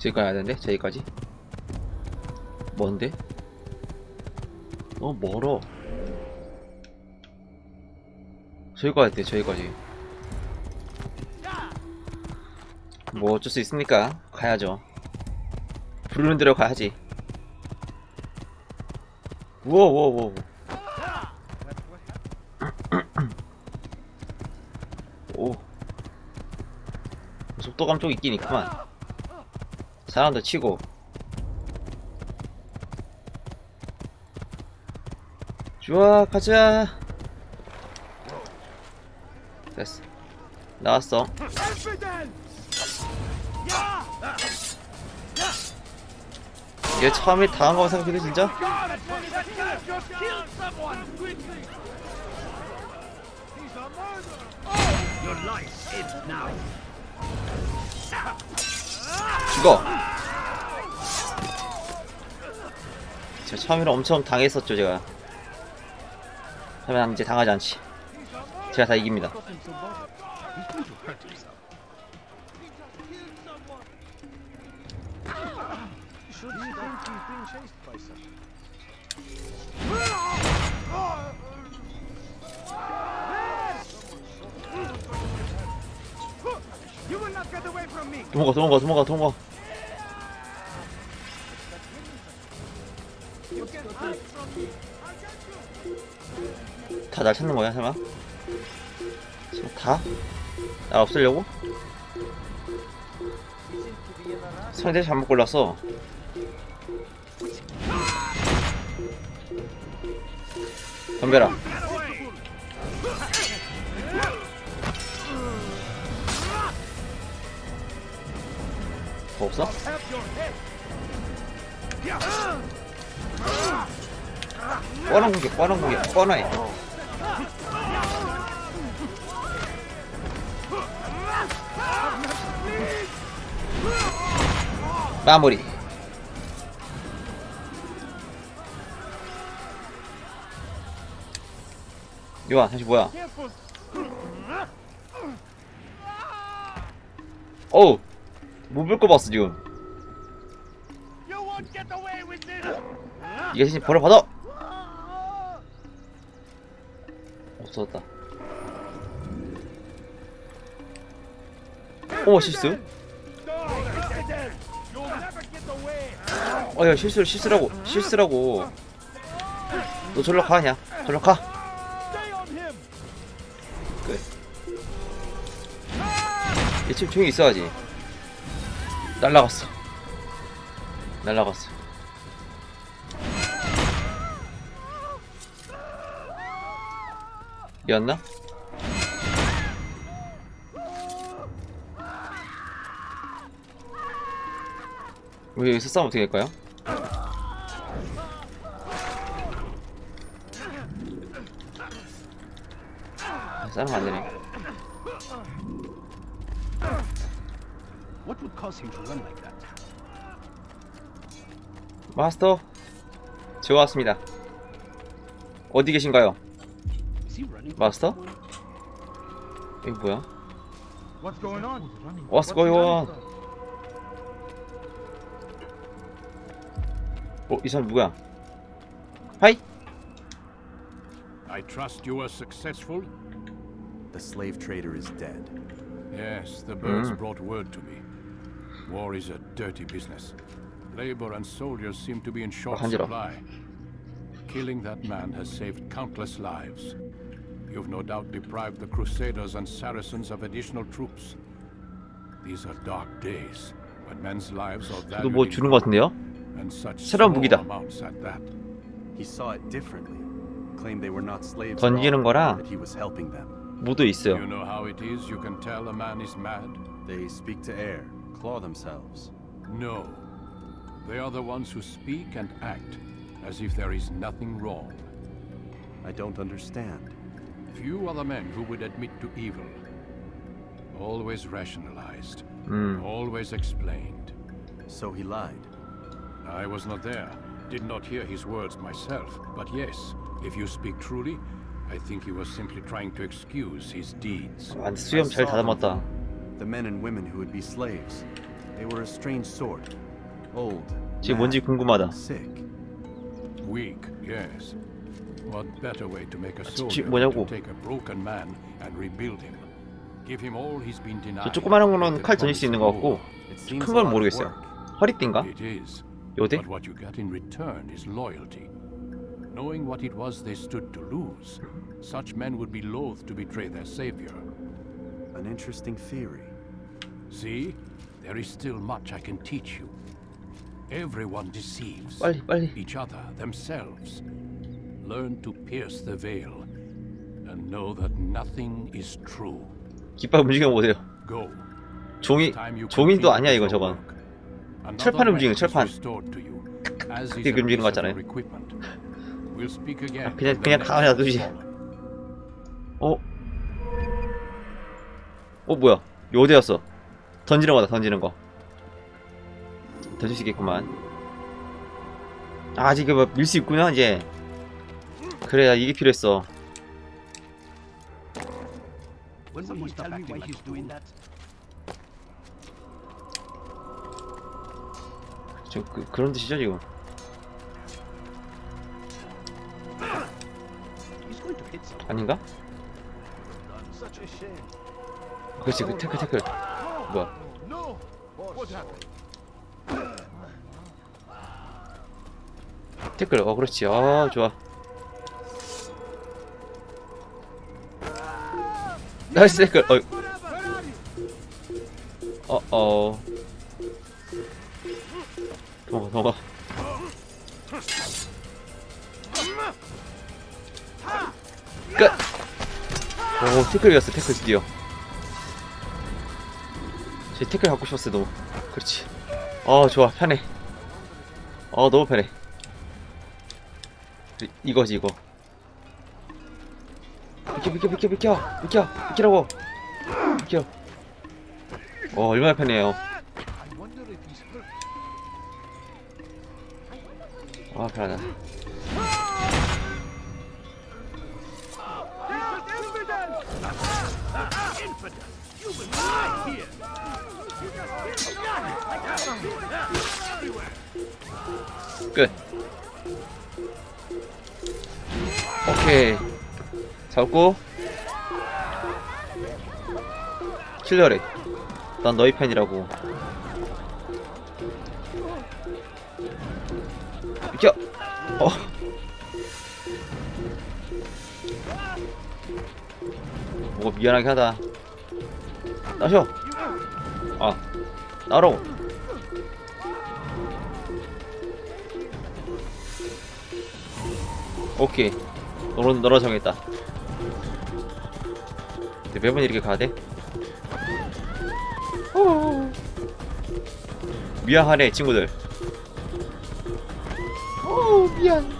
저기 가야 되는데? 저기까지? 뭔데? 어 멀어. 저기 가야 돼 저기까지. 뭐 어쩔 수 있습니까? 가야죠. 부르는 대로 가야지. 우와 우와 우와 오 있긴 있구만. 사람도 치고. 좋아 가자. 됐어. 나왔어. 얘 처음에 당한 거 생각해도 진짜 죽어. 제가 처음에는 엄청 당했었죠 제가. 하면 이제 당하지 않지. 제가 다 이깁니다 도망가 도망가 도망가 도망가 다 날 찾는 거야 설마? 다? 나 없애려고? 상대 잘못 골랐어 덤벼라 뭐 없어? 뻔한 공격 뻔한 공격 뻔해. 마무리. 요한 다시 뭐야? 어우 못 볼 거 봤어 지금. Won't get away with this! 이게 진짜 벌을 받아! 없어졌다. 오 실수? get away! 어야 실수를 실수라고 실수라고. 너 절로 가 그냥. 절로 가. him! 얘 지금 조용히 있어야지 날라갔어 날라갔어 얘였나? 우리 여기서 싸움 어떻게 할까요? 아, 싸움 안 되네 What would cause him to run like that? 마스터 좋았습니다 어디 계신가요? Is he running? 마스터? 이거 뭐야? What's going on? What's going on? 어, 이 사람 누구야? 하이? I trust you were successful? The slave trader is dead. Yes, the birds Mm. brought word to me. War is a dirty business. Labor and soldiers seem to be in short 간지러워. supply. Killing that man has saved countless lives. You've no doubt deprived the Crusaders and Saracens of additional troops. These are dark days, but men's lives are 저도 valued 뭐 in 주는 것 같은데요? and such 새로운 small 무기다. amounts at that. He saw it differently. Claimed they were not slaves at 던지는 all, 거랑 that he was helping them. 무도 있어요 You know how it is you can tell a man is mad? They speak to air, claw themselves. No. They are the ones who speak and act as if there is nothing wrong. I don't understand. Few are the men who would admit to evil. Always rationalized, 음 always explained. So he lied. I was not there, did not hear his words myself, but yes, if you speak truly, I think he was simply trying to excuse his deeds. 아, 수염 잘 다듬었다. The men and women who would be slaves. They were a strange sort. Old. 지금 뭔지 mad, 궁금하다. Sick. Weak, yes. What better way to make a 지- soldier than 뭐냐고. to take a broken man and rebuild him? Give him all he's been denied. 저 조그마한 거는 with the 칼 던질 수 promise 있는 of 것 같고 It seems 큰 a 건 lot of 모르겠어요. work. 허리띠인가? It is. 요대? But what you get in return is loyalty. Knowing what it was they stood to lose, such men would be loath to betray their savior. An interesting theory. See? There is still much I can teach you. Everyone deceives. 빨리 빨리. Each other, themselves. Learn to pierce the veil and know that nothing is true. 깃발 움직여 보세요. Go. 종이 종이도 아니야 이거 저건. 철판 움직이는 철판. a 움직이는 거 같잖아요. 아, 그냥- 그냥 가만히 놔두지. 어? 어 뭐야? 요대였어. 던지는 거다 던지는 거. 던질 수 있겠구만. 아, 아직 이거 밀 수 있구나 이제. 그래 이게 필요했어. 저 그, 그런 뜻이죠 지금. He's going to hit someone. 아닌가? Such a shame. 그렇지 그 태클 태클. 뭐야? 태클. 어 그렇지. 아 좋아. nice 태클. 어. 어 어. 도망가 도망가. 끝. 오 태클 이겼어 태클 드디어. 제 태클 갖고 싶었어 너무. 그렇지. 어 좋아 편해. 어 너무 편해. 이- 이거지 이거. 비켜 비켜 비켜 비켜 비켜 비키라고. 비켜. 어 얼마나 편해요. I wonder if he's hurt. 아 편하다. 끝. 오케이. 잡고. 킬러래. 난 너희 팬이라고. 비켜. 어. 뭐가 미안하게 하다. 나셔. 아, 나로. 오케이. 너로 너로 정했다. 근데 매번 이렇게 가야 돼? 어. 미안하네 친구들. 어 미안.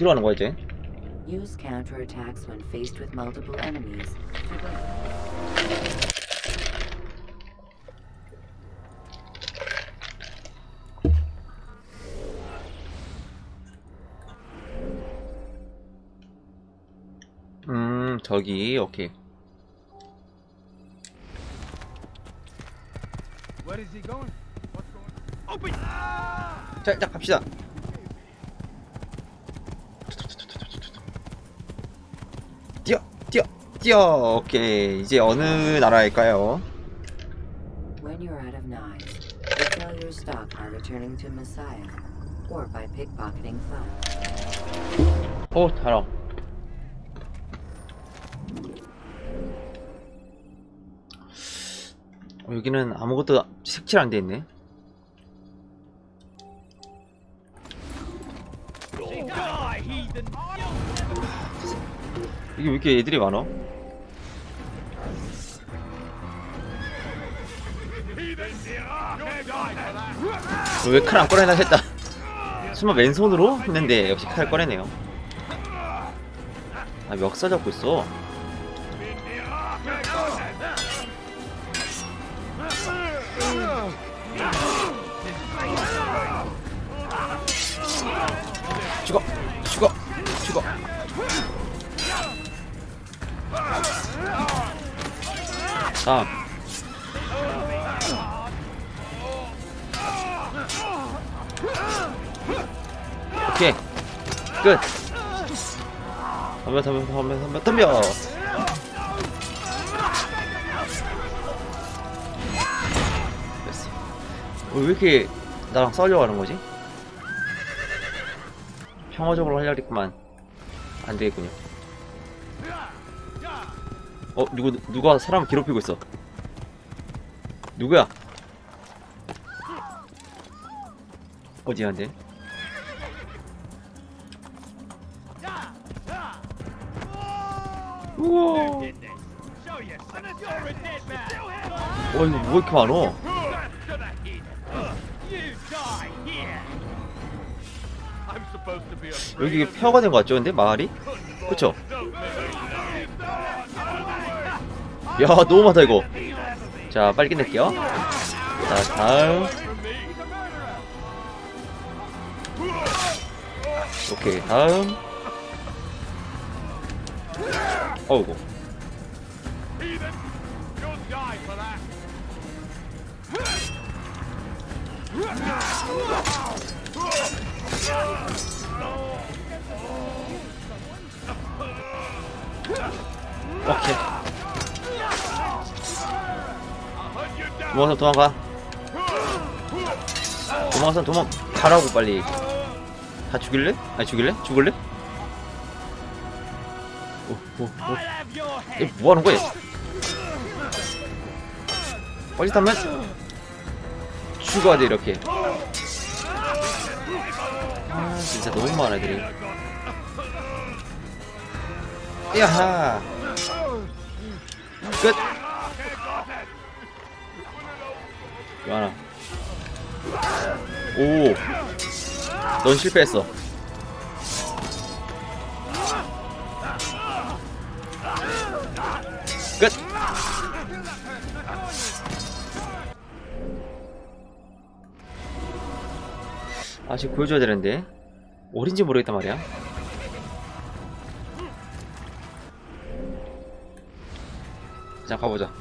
어디로 가는 거야 이제? Use counterattacks when faced with multiple enemies. 음 저기 오케이. Where is he going? What's going on? Open! 자, 자 갑시다. 뛰어, 뛰어, 뛰어. 오케이. 이제 어느 나라일까요? When you're out of knives, sell your stock by returning to Messiah or by pickpocketing funds. 어, 달아. 어, 여기는 아무것도 색칠 안 돼 있네. 이게 왜 이렇게 애들이 많어? 왜 칼 안 꺼내나 했다. 설마 맨손으로 했는데 역시 칼 꺼내네요. 아 멱살 잡고 있어. 죽어, 죽어, 죽어. 다 오케이. 끝. 덤벼 덤벼 덤벼 덤벼 덤벼. 됐어. 어, 왜 이렇게 나랑 싸우려고 하는 거지? 평화적으로 하려고 했구만. 안 되겠군요. 어 누구 누가 사람 괴롭히고 있어? 누구야? 어디야 근데 우와. 와 이거 뭐 이렇게 많어 여기 폐허가 된거 같죠 근데 마을이? 그쵸? 야 너무 많다 이거 자 빨리 끝낼게요 자 다음 오케이 다음 that. 오케이 도망선 도망가 도망선 도망 가라고 빨리 다 죽일래? 아니 죽일래? 죽을래? 오, 오, 오. Your head. 얘 뭐하는 거야? 빨리 타면 죽어야 돼 이렇게. 아 진짜 너무 많아 애들이. 야하. 끝. 이거 하나 오 넌 실패했어 아직 보여줘야 되는데. 어딘지 모르겠단 말이야. 자 가보자.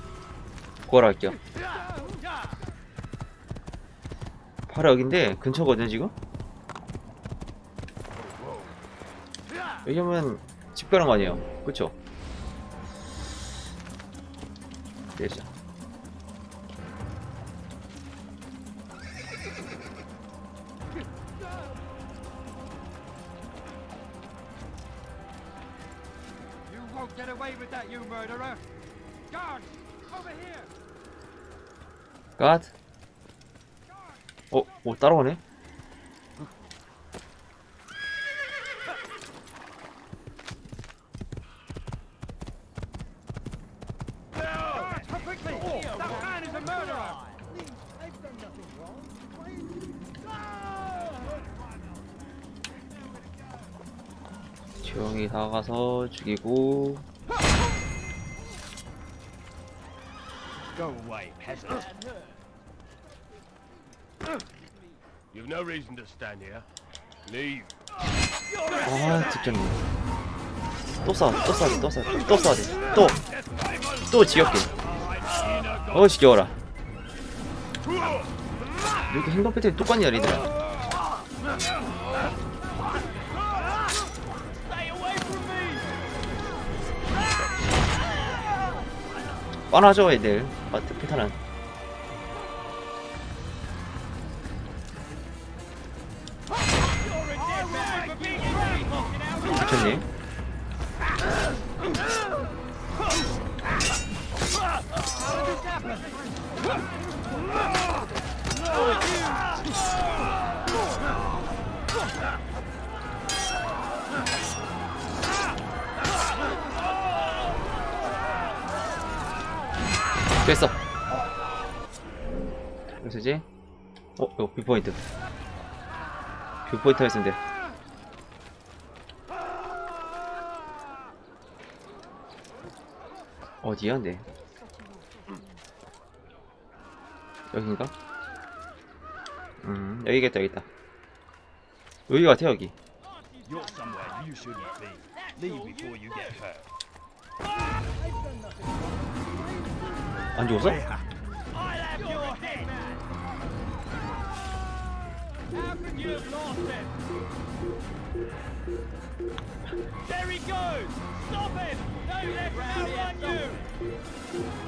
구하러 갈게요. 바로 여긴데 근처거든요 지금? 여기 오면 집 가는 거 아니에요. 그쵸? 내자 get away with that, you murderer. Guards, over here. 갓 어? 오 따라오네? 가가서 죽이고. Go away, peasant. You've no reason to stand here. Leave. 아 집혔네. 또 싸워 또 싸워 또 싸워 또 싸워. 돼또또 지겹게. 어 지겨워라. 이렇게 행동 패턴이 똑같냐 얘들아 뻔하죠 애들. 마트 패턴 됐어. 그래서 이제 어 이거 viewpoint. viewpoint 했으면 돼. 어디야, 근데? 여긴가? 음, 여기겠다, 여기 있다. 여기 같아, 여기. 안 죽었어? There he goes! Stop him! Don't let him outrun you!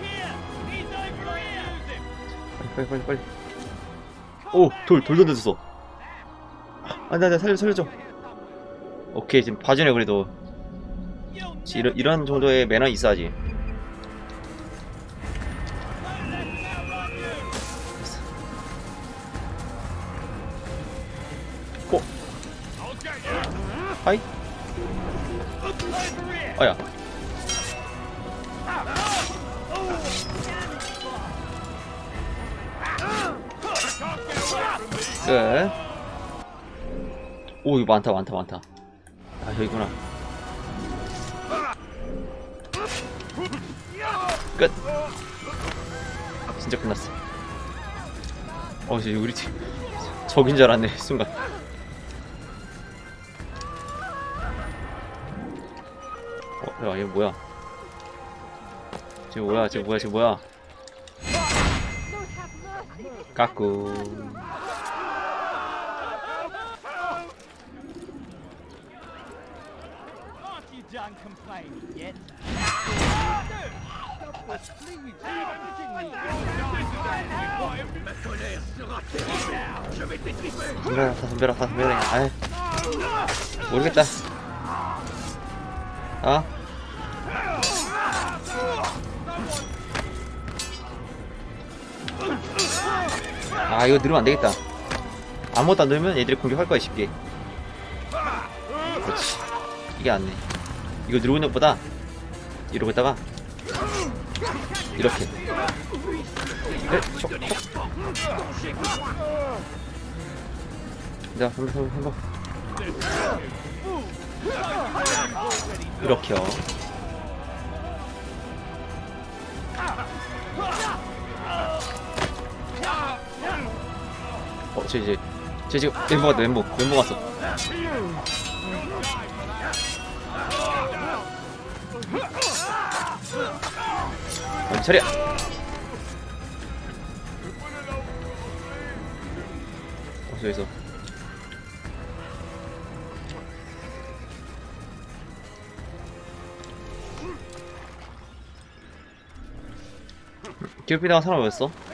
Here! He's over here! Use him! 빨리, 빨리, 빨리. 오, 돌, 돌 던졌어. 아, 나, 나 살려, 살려줘. 오케이, 지금 봐주네, 그래도. 이런, 이런 정도의 매너 있어야지. 어, get you! 하이? 아야. 끝. 오, 이거 많다, 많다, 많다. 아, 여기구나. 끝. 진짜 끝났어. 어, 이제 우리 팀. 적인 줄 알았네, 순간. 어, 야, 얘 뭐야? 쟤 뭐야, 쟤 뭐야, 쟤 뭐야? 다 덤벼라, 다 덤벼라. 아이. 모르겠다. 아? 아, 이거 누르면 안 되겠다. 아무것도 안 누르면 얘들이 공격할 거야, 쉽게. 그렇지. 이게 안 돼. 이거 누르고 있는 것보다, 이러고 있다가, 이렇게. 네, 촉, 촉. 자, 한 번, 한 번, 한 번. 이렇게요. 쟤 이제, 쟤 지금 멘붕 갔다, 멘붕, 멘붕 갔어. 어, 차려! 어, 저기서. 괴롭히다가 사람 어딨어?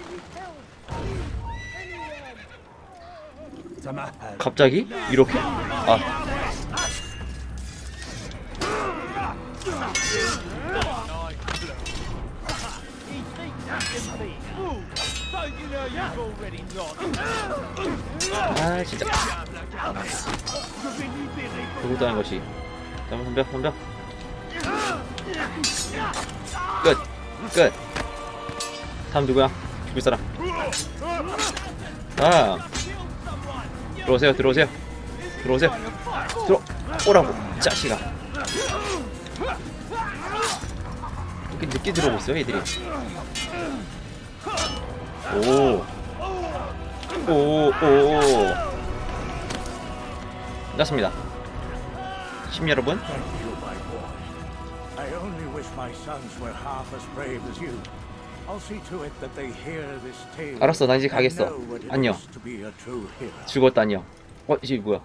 갑자기? 이렇게? 아. 아 진짜. 하는 것이. 잠깐 덤벼, 덤벼. 끝, 끝. 다음 누구야? 죽을 사람. 아, 들어오세요, 들어오세요, 들어오세요. 들어, 오라고, 이 자식아. 이렇게 늦게 들어오고 있어요, 애들이. 오. 오, 오, 오. 끝났습니다. 심 여러분, 알았어, 나 이제 가겠어. 안녕. hero. 죽었다니요. 어, 이제 뭐야?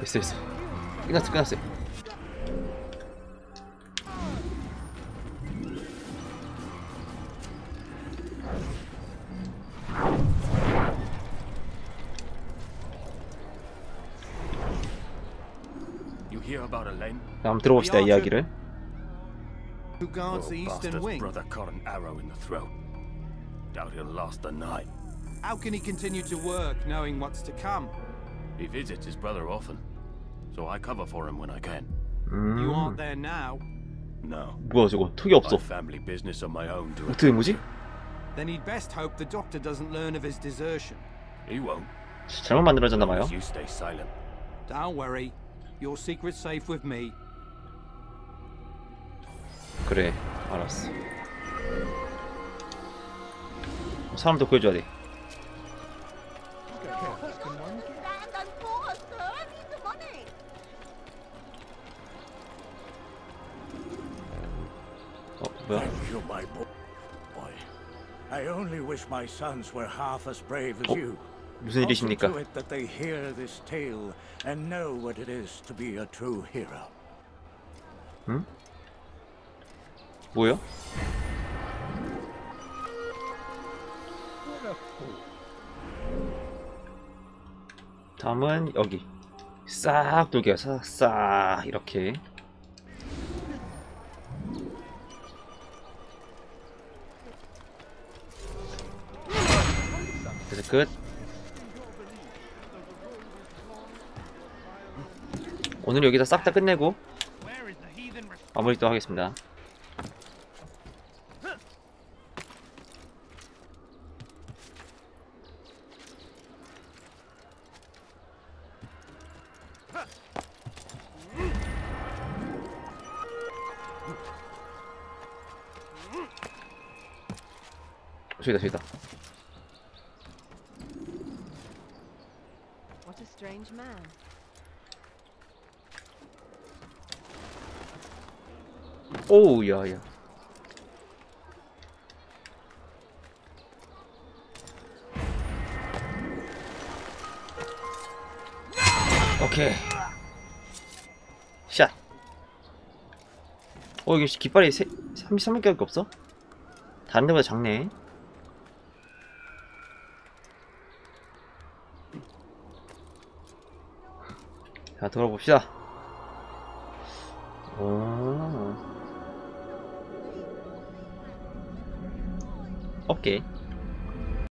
됐어, 됐어. 끝났어, 끝났어 요. You hear about Elaine? 한번 들어봅시다, 이야기를. Who guards the Poor eastern bastard's wing? brother caught an arrow in the throat. Doubt he'll last the night. How can he continue to work knowing what's to come? He visits his brother often. so I cover for him when I can. You aren't 음. there now. No. 뭐야 저거 턱이 없어. I've family business of my own to 어떻게 된 거지? Then he'd best hope the doctor doesn't learn of his desertion. He won't. 잘못 만들어졌나 봐요. You stay silent. Don't worry. Your secret's safe with me. 그래 알았어. 사람 더 구해줘야 돼. 어 뭐야? Thank you, my bo- boy. I only wish my sons were half as brave as 어? you. 무슨 일이십니까? to it that they hear this tale and know what it is to be a true hero. 뭐요? 다음은 여기 싹 돌게요 싹 싹 이렇게 그래서 끝 오늘 여기서 싹 다 끝내고 Where is the heathen res- 마무리 또 하겠습니다 저기다 저기다 What a strange man. 오우 야야. 오케이. 샷. 어, 이게 깃발이 33개밖에 없어? 다른 데보다 작네. 자, 돌아봅시다 오. 오케이